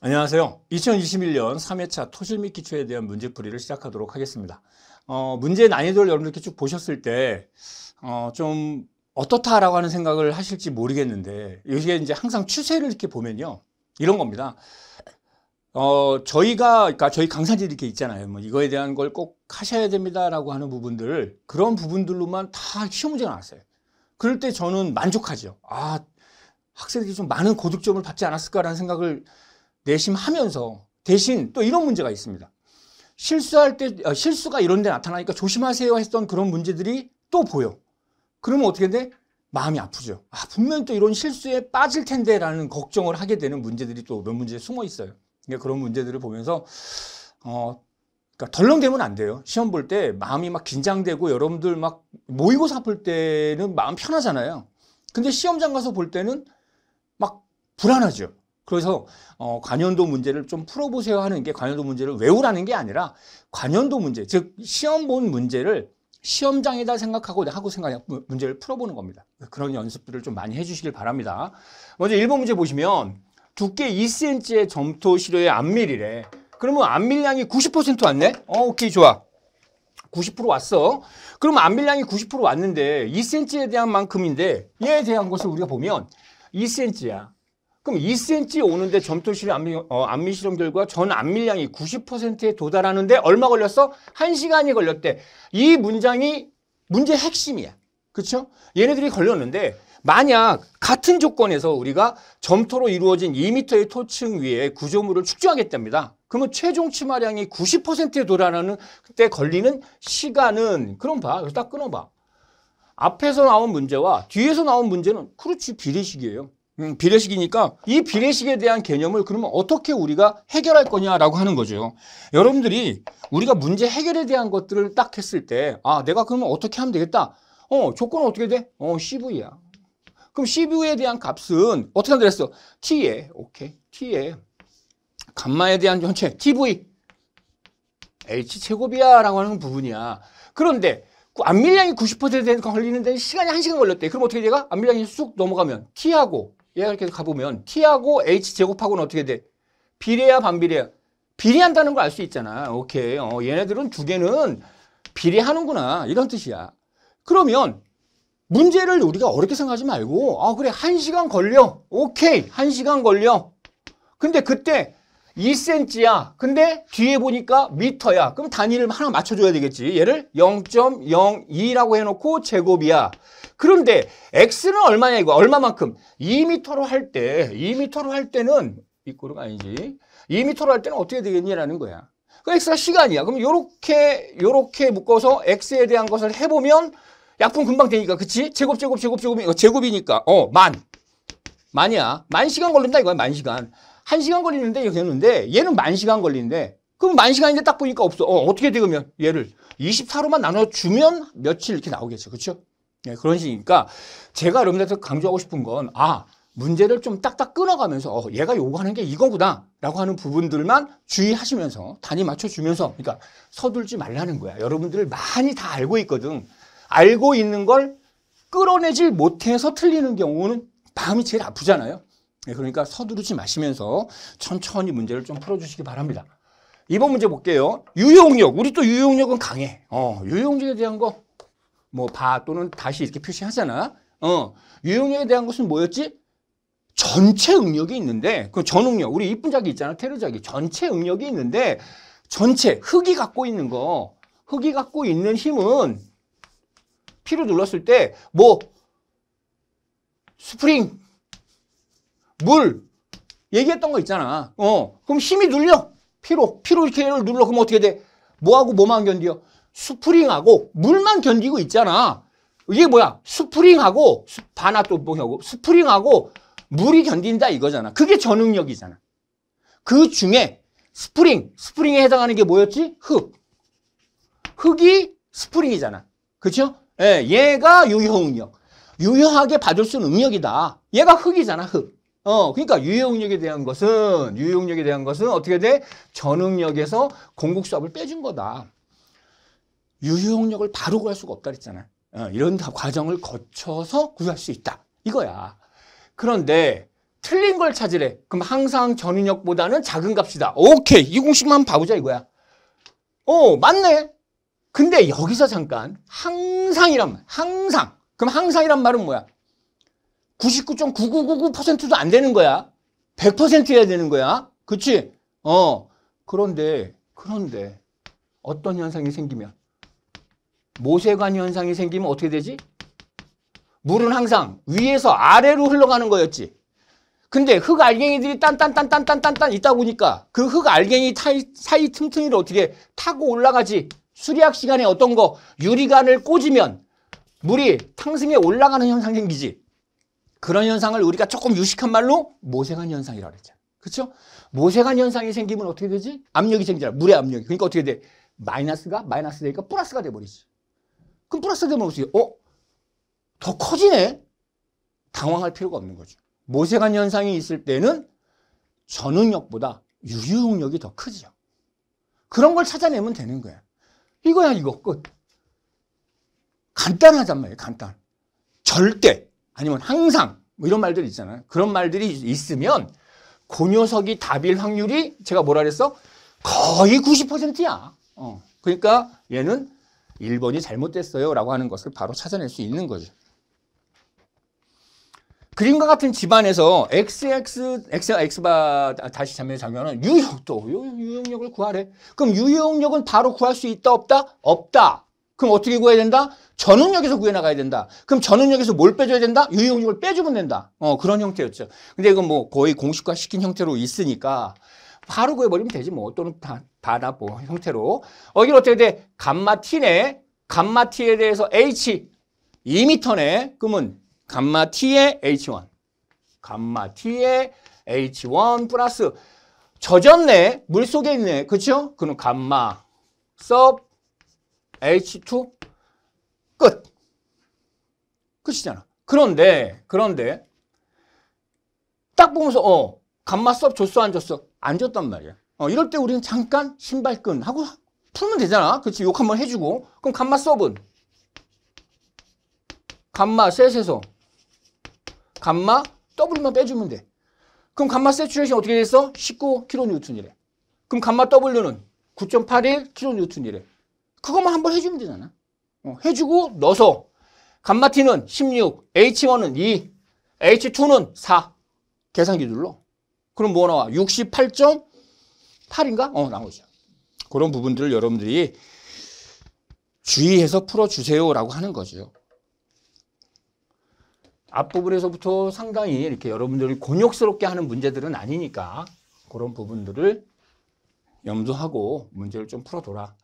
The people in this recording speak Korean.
안녕하세요. 2021년 3회차 토실 및 기초에 대한 문제풀이를 시작하도록 하겠습니다. 어, 문제 난이도를 여러분들께 쭉 보셨을 때, 어, 좀 어떻다라고 하는 생각을 하실지 모르겠는데, 이게 이제 항상 추세를 이렇게 보면요. 이런 겁니다. 어, 저희가, 그러니까 저희 강사들이 이렇게 있잖아요. 뭐 이거에 대한 걸 꼭 하셔야 됩니다라고 하는 부분들을 그런 부분들로만 다 시험 문제가 나왔어요. 그럴 때 저는 만족하죠. 아, 학생들이 좀 많은 고득점을 받지 않았을까라는 생각을 내심하면서 대신 또 이런 문제가 있습니다. 실수할 때 어, 실수가 이런 데 나타나니까 조심하세요 했던 그런 문제들이 또 보여. 그러면 어떻게 돼? 마음이 아프죠. 아, 분명 또 이런 실수에 빠질 텐데라는 걱정을 하게 되는 문제들이 또 몇 문제 숨어 있어요. 그러니까 그런 문제들을 보면서 어 그러니까 덜렁대면 안 돼요. 시험 볼 때 마음이 막 긴장되고 여러분들 막 모의고사 볼 때는 마음 편하잖아요. 근데 시험장 가서 볼 때는 막 불안하죠. 그래서 어, 관연도 문제를 좀 풀어보세요 하는 게 관연도 문제를 외우라는 게 아니라 관연도 문제, 즉 시험 본 문제를 시험장에다 생각하고 하고 생각 문제를 풀어보는 겁니다. 그런 연습들을 좀 많이 해주시길 바랍니다. 먼저 1번 문제 보시면 두께 2cm의 점토 시료의 안밀이래. 그러면 안밀량이 90% 왔네? 어, 오케이, 좋아. 90% 왔어. 그러면 안밀량이 90% 왔는데 2cm에 대한 만큼인데 얘에 대한 것을 우리가 보면 2cm야. 그럼 2cm 오는데 점토실의 안미, 어, 안미 실험 결과 전 안밀량이 90%에 도달하는데 얼마 걸렸어? 1시간이 걸렸대. 이 문장이 문제 핵심이야. 그렇죠? 얘네들이 걸렸는데 만약 같은 조건에서 우리가 점토로 이루어진 2m의 토층 위에 구조물을 축조하겠답니다. 그러면 최종 치마량이 90%에 도달하는 그때 걸리는 시간은 그럼 봐. 딱 끊어봐. 앞에서 나온 문제와 뒤에서 나온 문제는 그렇지 비례식이에요. 음, 비례식이니까 이 비례식에 대한 개념을 그러면 어떻게 우리가 해결할 거냐라고 하는 거죠. 여러분들이 우리가 문제 해결에 대한 것들을 딱 했을 때, 아, 내가 그러면 어떻게 하면 되겠다? 어, 조건은 어떻게 돼? 어, CV야. 그럼 CV에 대한 값은 어떻게 한다 그랬어? T에, 오케이. T에. 감마에 대한 전체, TV. H제곱이야 라고 하는 부분이야. 그런데 안밀량이 90%에 걸리는데 시간이 1시간 걸렸대. 그럼 어떻게 돼가? 안밀량이 쑥 넘어가면 T하고 얘가 이렇게 가보면 T하고 H 제곱하고는 어떻게 돼? 비례야 반비례야? 비례한다는 걸 알 수 있잖아. 오케이. 어, 얘네들은 두 개는 비례하는구나. 이런 뜻이야. 그러면 문제를 우리가 어렵게 생각하지 말고 아 그래 한 시간 걸려. 오케이. 한 시간 걸려. 근데 그때 2cm야. 근데 뒤에 보니까 미터야. 그럼 단위를 하나 맞춰줘야 되겠지. 얘를 0.02라고 해놓고 제곱이야. 그런데 x는 얼마냐 이거 얼마만큼 2m로 할 때 2m로 할 때는 이꼬르가 아니지 2m로 할 때는 어떻게 되겠냐라는 거야. 그 x가 시간이야. 그럼 요렇게 요렇게 묶어서 x에 대한 것을 해보면 약분 금방 되니까 그치? 제곱 제곱 제곱 제곱 이거 제곱이니까 어 만 만이야. 만 시간 걸린다 이거야 만 시간. 한 시간 걸리는데 했는데 얘는 만 시간 걸리는데 그럼 만 시간인데 딱 보니까 없어. 어, 어떻게 되면 얘를 24로만 나눠주면 며칠 이렇게 나오겠죠. 그렇죠? 네, 그런 식이니까 제가 여러분들한테 강조하고 싶은 건 아, 문제를 좀 딱딱 끊어가면서 어, 얘가 요구하는 게 이거구나 라고 하는 부분들만 주의하시면서 단위 맞춰주면서 그러니까 서둘지 말라는 거야. 여러분들 많이 다 알고 있거든. 알고 있는 걸 끌어내질 못해서 틀리는 경우는 마음이 제일 아프잖아요. 네, 그러니까 서두르지 마시면서 천천히 문제를 좀 풀어주시기 바랍니다. 이번 문제 볼게요. 유용력. 우리 또 유용력은 강해. 어, 유용력에 대한 거 뭐 바 또는 다시 이렇게 표시하잖아. 어, 유용력에 대한 것은 뭐였지? 전체 응력이 있는데 그 전응력 우리 이쁜 자기 있잖아 테르자기 전체 응력이 있는데 전체 흙이 갖고 있는 거 흙이 갖고 있는 힘은 피로 눌렀을 때 뭐 스프링 물 얘기했던 거 있잖아 어 그럼 힘이 눌려 피로 피로 이렇게 눌러 그럼 어떻게 돼 뭐하고 뭐만 견뎌 스프링하고 물만 견디고 있잖아. 이게 뭐야? 스프링하고 바나 또 뭐냐고 스프링하고 물이 견딘다 이거잖아. 그게 전응력이잖아. 그 중에 스프링, 스프링에 해당하는 게 뭐였지? 흙. 흙이 스프링이잖아. 그렇죠? 예, 얘가 유효응력. 유효하게 받을 수 있는 응력이다. 얘가 흙이잖아, 흙. 어, 그러니까 유효응력에 대한 것은 유효응력에 대한 것은 어떻게 돼? 전응력에서 공극수압을 빼준 거다. 유효응력을 바로 구할 수가 없다 그랬잖아. 어, 이런 과정을 거쳐서 구할 수 있다. 이거야. 그런데 틀린 걸 찾으래. 그럼 항상 전인역보다는 작은 값이다. 오케이. 이 공식만 봐보자 이거야. 어, 맞네. 근데 여기서 잠깐 항상이란 말. 항상. 그럼 항상이란 말은 뭐야? 99.9999%도 안 되는 거야. 100%여야 되는 거야. 그치? 어. 그런데, 그런데, 어떤 현상이 생기면? 모세관 현상이 생기면 어떻게 되지? 물은 항상 위에서 아래로 흘러가는 거였지. 근데 흙 알갱이들이 딴딴딴딴딴딴딴 있다 보니까 그 흙 알갱이 사이, 사이 틈틈이를 어떻게 타고 올라가지. 수리학 시간에 어떤 거 유리관을 꽂으면 물이 탕승에 올라가는 현상 생기지. 그런 현상을 우리가 조금 유식한 말로 모세관 현상이라고 그랬잖아. 그렇죠? 모세관 현상이 생기면 어떻게 되지? 압력이 생기잖아. 물의 압력이. 그러니까 어떻게 돼? 마이너스가 마이너스 되니까 플러스가 돼 버리지. 그럼 플러스 되면 어떻게? 어? 더 커지네? 당황할 필요가 없는 거죠. 모세관 현상이 있을 때는 전응력보다 유효용력이 더 크죠. 그런 걸 찾아내면 되는 거야. 이거야 이거 끝. 간단하단 말이에요. 간단. 절대 아니면 항상 뭐 이런 말들 있잖아요. 그런 말들이 있으면 그 녀석이 답일 확률이 제가 뭐라 그랬어? 거의 90%야. 어. 그러니까 얘는 1번이 잘못됐어요 라고 하는 것을 바로 찾아낼 수 있는 거죠. 그림과 같은 집안에서 XX, X와 X바 다시 자매의 작용은 유효도, 유효력을 구하래. 그럼 유효력은 바로 구할 수 있다, 없다? 없다. 그럼 어떻게 구해야 된다? 전응력에서 구해 나가야 된다. 그럼 전응력에서 뭘 빼줘야 된다? 유효력을 빼주면 된다. 어, 그런 형태였죠. 근데 이건 뭐 거의 공식화 시킨 형태로 있으니까 바로 구해버리면 되지 뭐. 또는 바, 바다 뭐 형태로. 어, 이게 어떻게 돼? 감마 t네. 감마 t에 대해서 h 2m네. 그러면 감마 t의 h1. 감마 t의 h1 플러스 젖었네. 물 속에 있네. 그렇죠? 그럼 감마 섭 h2 끝. 끝이잖아. 그런데 그런데 딱 보면서 어 감마 섭 줬어 안 줬어? 안 줬단 말이야. 어 이럴 때 우리는 잠깐 신발끈 하고 풀면 되잖아. 그렇지? 욕 한번 해주고 그럼 감마 섭은 감마 셋에서 감마 W만 빼주면 돼. 그럼 감마 세츄레이션 어떻게 됐어? 19kN이래. 그럼 감마 W는 9.81kN이래. 그것만 한번 해주면 되잖아. 어, 해주고 넣어서 감마 T는 16, H1은 2, H2는 4. 계산기 눌러. 그럼 뭐 나와? 68.8인가? 어, 나오죠. 그런 부분들을 여러분들이 주의해서 풀어주세요라고 하는 거죠. 앞부분에서부터 상당히 이렇게 여러분들이 곤욕스럽게 하는 문제들은 아니니까 그런 부분들을 염두하고 문제를 좀 풀어둬라.